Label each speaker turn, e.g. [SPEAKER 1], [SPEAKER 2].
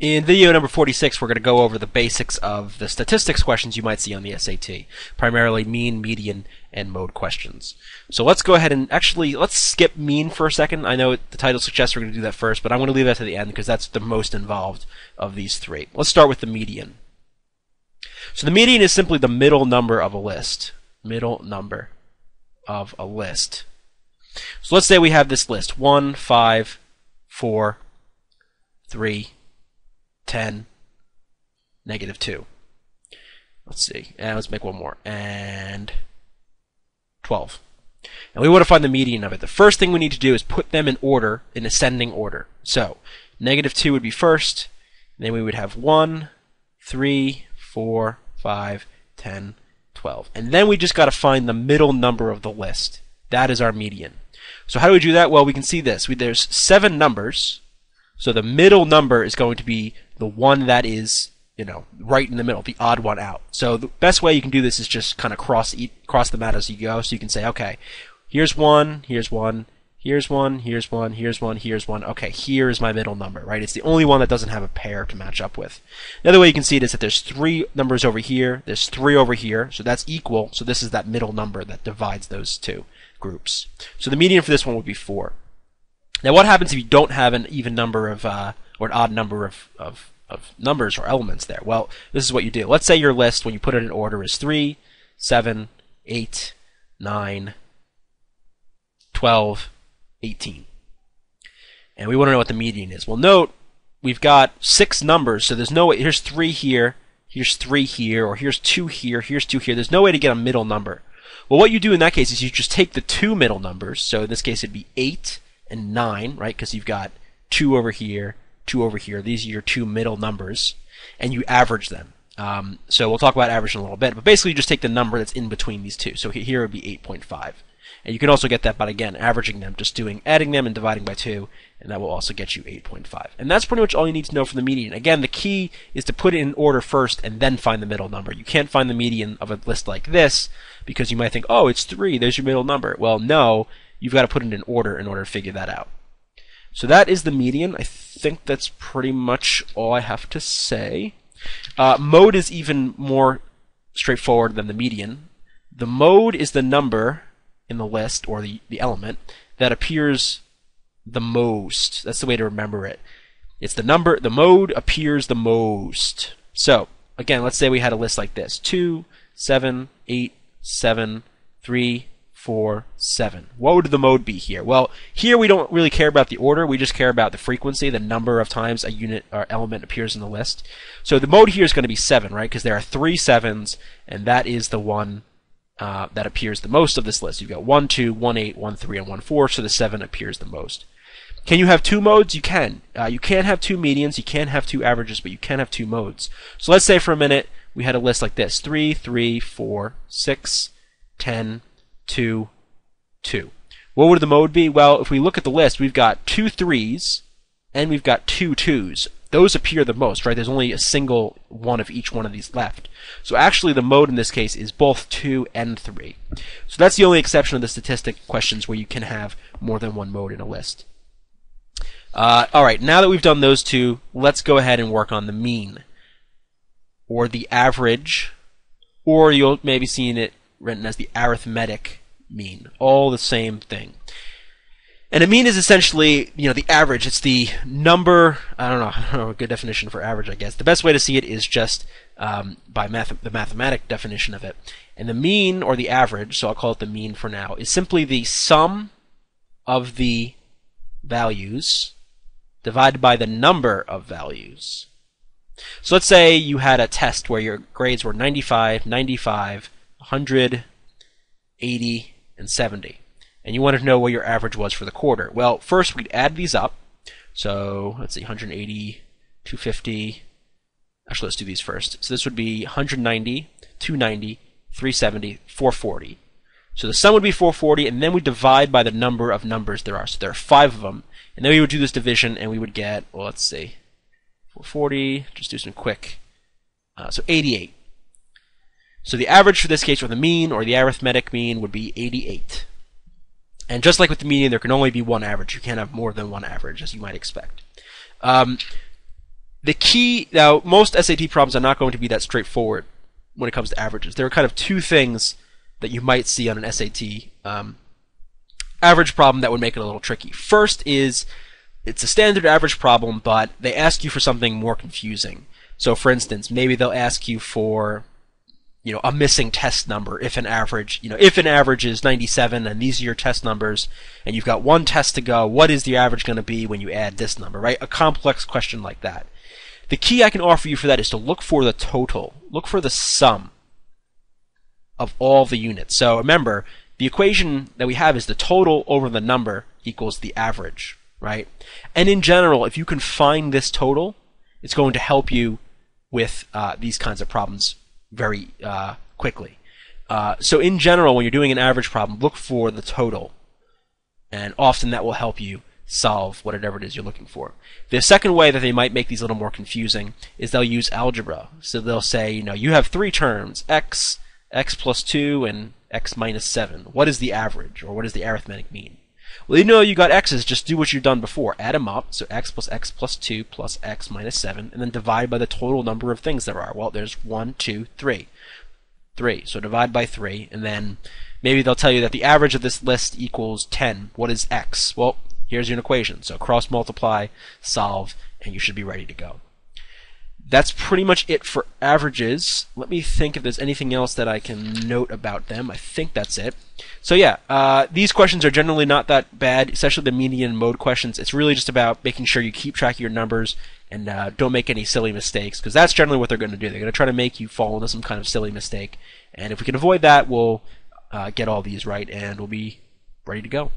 [SPEAKER 1] In video number 46, we're going to go over the basics of the statistics questions you might see on the SAT, primarily mean, median, and mode questions. So let's go ahead and actually, let's skip mean for a second. I know the title suggests we're going to do that first, but I'm going to leave that to the end because that's the most involved of these three. Let's start with the median. So the median is simply the middle number of a list. Middle number of a list. So let's say we have this list 1, 5, 4, 3, 10, negative 2. Let's see. And let's make one more. And 12. And we want to find the median of it. The first thing we need to do is put them in order, in ascending order. So, negative 2 would be first. Then we would have 1, 3, 4, 5, 10, 12. And then we just got to find the middle number of the list. That is our median. So how do we do that? Well, we can see this. We, there's seven numbers. So the middle number is going to be the one that is, you know, right in the middle, the odd one out. So the best way you can do this is just kind of cross eat, cross them out as you go. So you can say, okay, here's one, here's one, here's one, here's one, here's one, here's one. Okay, here's my middle number, right? It's the only one that doesn't have a pair to match up with. Another way you can see it is that there's three numbers over here, there's three over here, so that's equal. So this is that middle number that divides those two groups. So the median for this one would be four. Now, what happens if you don't have an even number of, uh, or an odd number of, of, of numbers or elements there? Well, this is what you do. Let's say your list, when you put it in order, is 3, 7, 8, 9, 12, 18. And we want to know what the median is. Well, note, we've got six numbers, so there's no way, here's 3 here, here's 3 here, or here's 2 here, here's 2 here. There's no way to get a middle number. Well, what you do in that case is you just take the two middle numbers, so in this case it'd be 8 and 9, right? Because you've got 2 over here, 2 over here. These are your two middle numbers, and you average them. Um, so we'll talk about average in a little bit, but basically you just take the number that's in between these two. So here it would be 8.5. And you can also get that by, again, averaging them, just doing, adding them and dividing by 2, and that will also get you 8.5. And that's pretty much all you need to know for the median. Again, the key is to put it in order first and then find the middle number. You can't find the median of a list like this because you might think, oh, it's 3, there's your middle number. Well, no, you've got to put it in order in order to figure that out. So that is the median. I think that's pretty much all I have to say. Uh, mode is even more straightforward than the median. The mode is the number in the list, or the, the element, that appears the most. That's the way to remember it. It's the number, the mode appears the most. So, again, let's say we had a list like this 2, 7, 8, 7, 3, 4, 7. What would the mode be here? Well, here we don't really care about the order, we just care about the frequency, the number of times a unit or element appears in the list. So the mode here is going to be 7, right? Because there are three sevens, and that is the one uh, that appears the most of this list. You've got 1, 2, 1, 8, 1, 3, and 1, 4, so the 7 appears the most. Can you have two modes? You can. Uh, you can't have two medians, you can't have two averages, but you can have two modes. So let's say for a minute we had a list like this 3, 3, 4, 6, 10, 2, 2. What would the mode be? Well, if we look at the list, we've got two threes and we've got two twos. Those appear the most, right? There's only a single one of each one of these left. So actually the mode in this case is both 2 and 3. So that's the only exception of the statistic questions where you can have more than one mode in a list. Uh, alright, now that we've done those two, let's go ahead and work on the mean. Or the average, or you'll maybe seen it written as the arithmetic mean. All the same thing. And a mean is essentially, you know, the average. It's the number. I don't know. I don't know a good definition for average. I guess the best way to see it is just um, by math, the mathematic definition of it. And the mean or the average, so I'll call it the mean for now, is simply the sum of the values divided by the number of values. So let's say you had a test where your grades were 95, 95, 100, 80, and 70. And you wanted to know what your average was for the quarter. Well, first we'd add these up. So let's see, 180, 250. Actually, let's do these first. So this would be 190, 290, 370, 440. So the sum would be 440, and then we divide by the number of numbers there are. So there are five of them. And then we would do this division, and we would get, well, let's see, 440, just do some quick. Uh, so 88. So the average for this case, or the mean, or the arithmetic mean, would be 88. And just like with the median, there can only be one average. You can't have more than one average, as you might expect. Um, the key now, most SAT problems are not going to be that straightforward when it comes to averages. There are kind of two things that you might see on an SAT um, average problem that would make it a little tricky. First is it's a standard average problem, but they ask you for something more confusing. So, for instance, maybe they'll ask you for you know a missing test number. If an average you know if an average is 97 and these are your test numbers and you've got one test to go. What is the average going to be when you add this number right? A complex question like that. The key i can offer you for that is to look for the total. Look for the sum of all the units. So remember the equation that we have is the total over the number equals the average right? And in general if you can find this total it's going to help you with uh, these kinds of problems very uh, quickly. Uh, so in general, when you're doing an average problem, look for the total, and often that will help you solve whatever it is you're looking for. The second way that they might make these a little more confusing is they'll use algebra. So they'll say, you know, you have three terms, x, x plus 2, and x minus 7. What is the average, or what does the arithmetic mean? Well, you know you got x's, just do what you've done before. Add them up, so x plus x plus 2 plus x minus 7, and then divide by the total number of things there are. Well, there's 1, 2, 3. 3. So divide by 3, and then maybe they'll tell you that the average of this list equals 10. What is x? Well, here's your equation. So cross multiply, solve, and you should be ready to go that's pretty much it for averages. Let me think if there's anything else that I can note about them. I think that's it. So yeah, uh, these questions are generally not that bad, especially the median mode questions. It's really just about making sure you keep track of your numbers and uh, don't make any silly mistakes, because that's generally what they're going to do. They're going to try to make you fall into some kind of silly mistake, and if we can avoid that, we'll uh, get all these right, and we'll be ready to go.